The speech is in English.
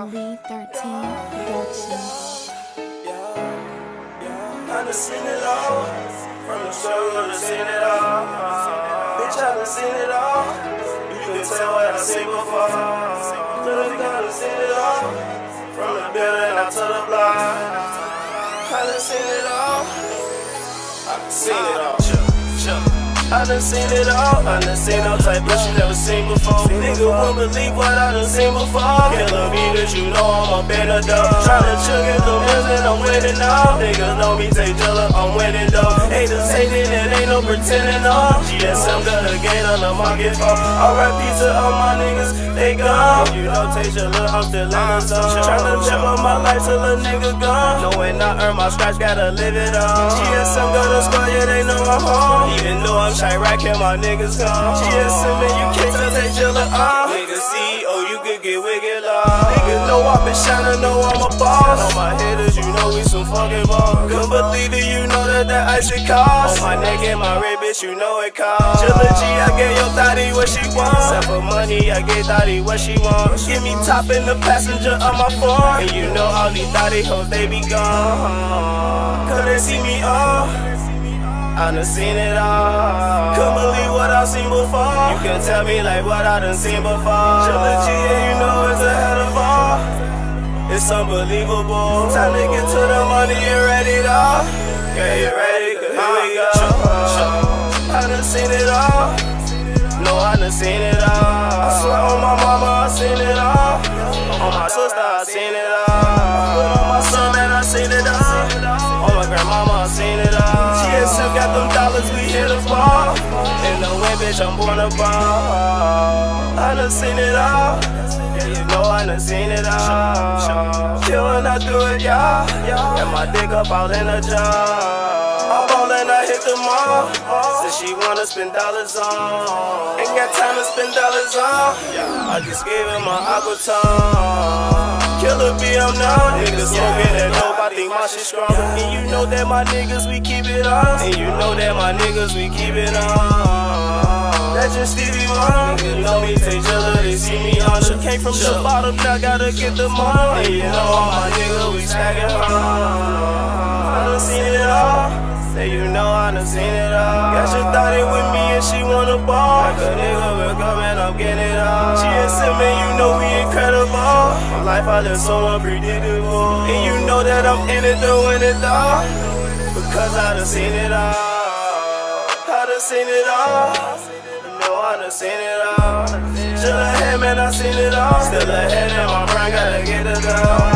This is an MB13 production. I done seen it all. From the struggle to seen it all. Bitch, I done seen it all. You can tell what I seen before. Look, I done seen it all. From the building out to the block. I done seen it all. I done seen it all. I done seen it all. I done seen all type of shit never seen before. Nigga won't believe what I done seen before. Killer me that you know I'm up in dog. Tryna chug at the and I'm winning all. Niggas know me, Tay Jilla, I'm winning though. Haters hating, it ain't no pretending no. GSM got a gate on the market for. RIP to all my niggas, they gone. You know, Tay Jilla, I'm still in the zone. Tryna chip up my life till a nigga gone. Knowing I earn my scratch, gotta live it on. GSM got a squad, yeah, they know I'm home. Even though I'm Chiraq and my niggas gone. GSM and you can't tell they Jilla on. Get wicked off. Niggas know I been shining, know I'm a boss. On my hitters, you know we some fucking balls. Couldn't believe it, you know that that ice it cost. On my neck and my red bitch, you know it cost. G, I get your thotty what she wants. Except for money, I get thotty what she wants. Give me top in the passenger of my phone. And you know all these thotty hoes, they be gone. Cause they see me on. I done seen it all. Couldn't believe what I seen before. You can tell me like what I done seen before. Jilla G, yeah, you know it's ahead of all. It's unbelievable. Time to get to the money and ready to Get it ready, cause here we uh, go. I done seen it all. No, I done seen it all. I swear on my mama, I seen it all. On my sister, I seen it all. On my son, man, I seen it all. On my grandmama, I seen it all. GSM got them dollars, we hit a ball. Bitch, I'm born a ball. I done seen it all. Yeah, you know I done seen it all. Killin', I do it, y'all. And my dick up out in a jar. I'm ballin', I hit the mall. Said she wanna spend dollars on. Ain't got time to spend dollars on. I just gave her my aqua tongue. Killer B, I'm not. Niggas smoking that dope, I think my shit strong. And you know that my niggas, we keep it on. And you know that my niggas, we keep it on. That's just Stevie Wonder. Niggas know me, Tay Jilla, they see me on. the came from the bottom, now gotta get the money. And you know all my niggas, we stacking hard. I done seen it all. Say you know I done seen it all. Got your thotty with me and she wanna ball. Like a nigga come and I'm getting it all. GSM and you know we incredible. My life I live so unpredictable. And you know that I'm in it doing it all. Because I done seen it all. I done seen it all. Done seen it all. Still ahead, man, I seen it all. Still ahead in my brain, gotta get it all.